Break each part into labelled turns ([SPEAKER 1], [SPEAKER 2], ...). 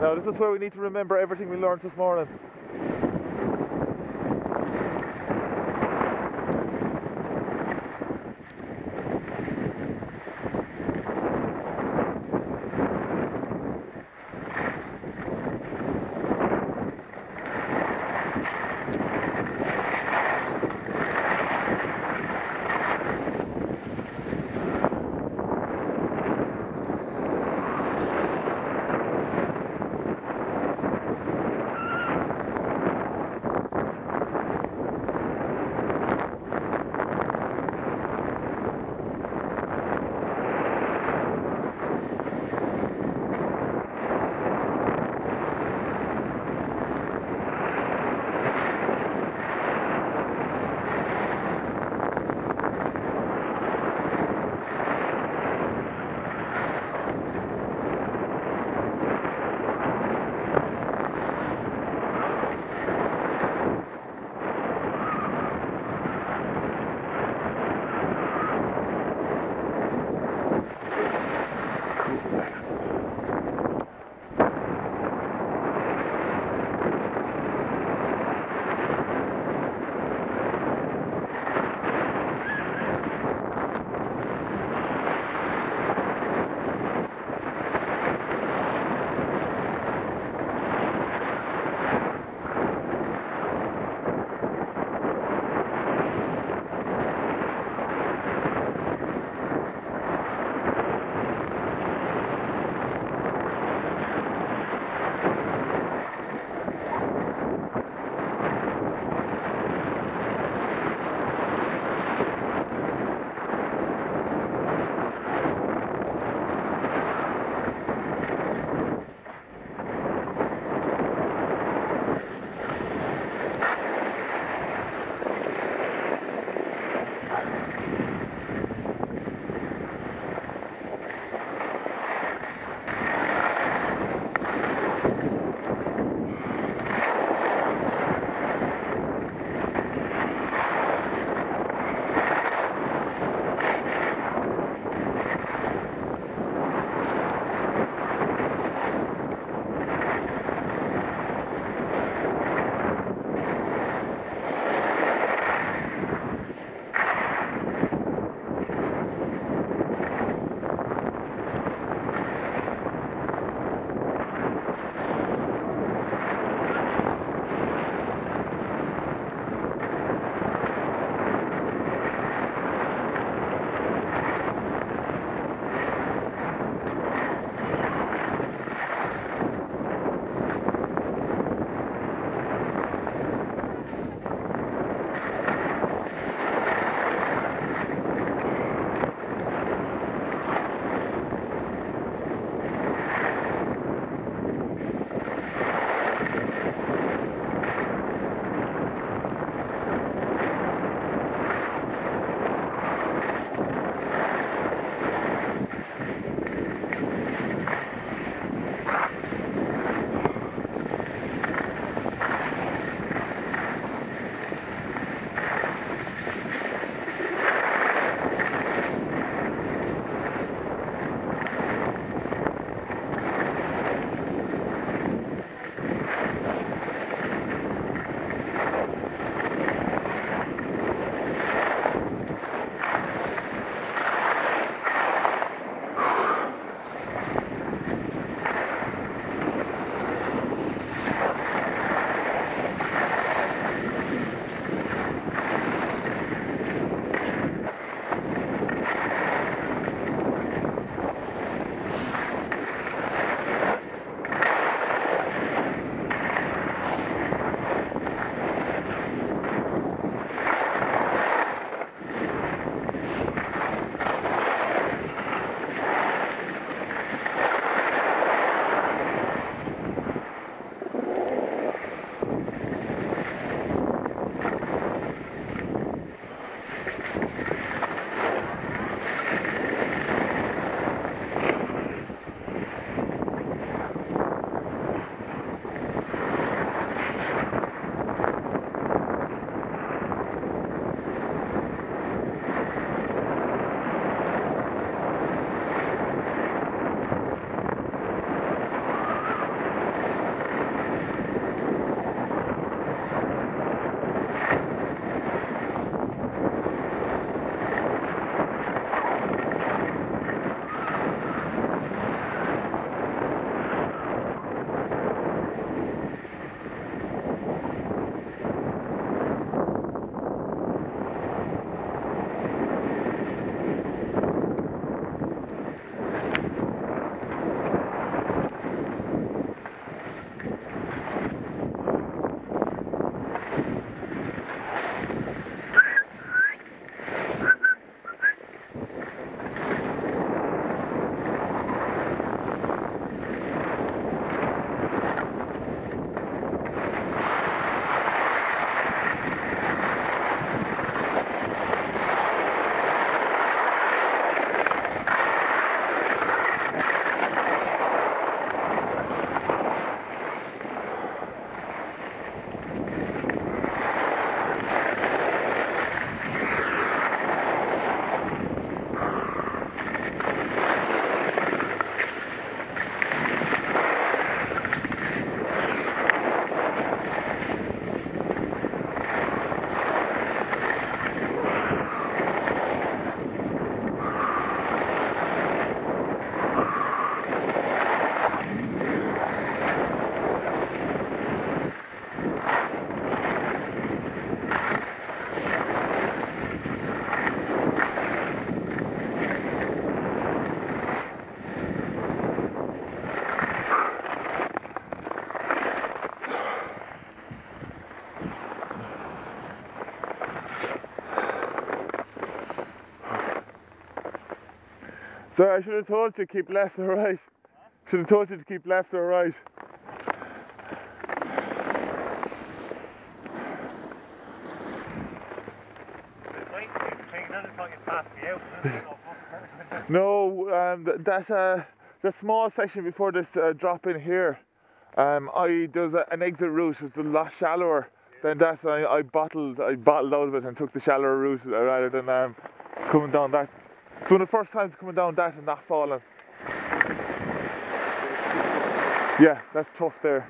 [SPEAKER 1] Now this is where we need to remember everything we learned this morning. Sorry, I should have told you to keep left or right. Should have told you to keep left or right. No, um, th- that's uh, the small section before this uh, drop in here. Um, I there's a, an exit route which was a lot shallower than that. So I, I bottled I bottled out of it and took the shallower route rather than um, coming down that. It's one of the first times coming down that and not falling. Yeah, that's tough there.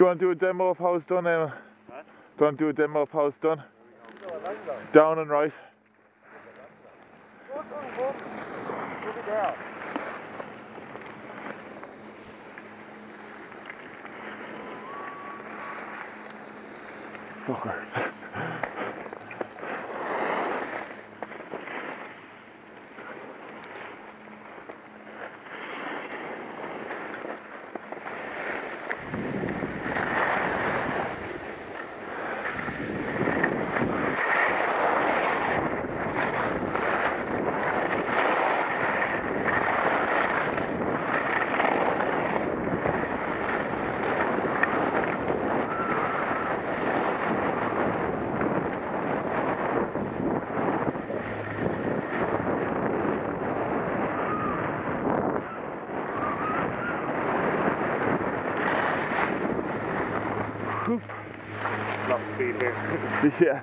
[SPEAKER 1] You want to do a demo of how it's done, Emma?
[SPEAKER 2] Huh?
[SPEAKER 1] Do you want to do a demo of how it's done? Down and right. Fucker.
[SPEAKER 2] Lots of speed here.
[SPEAKER 1] yeah.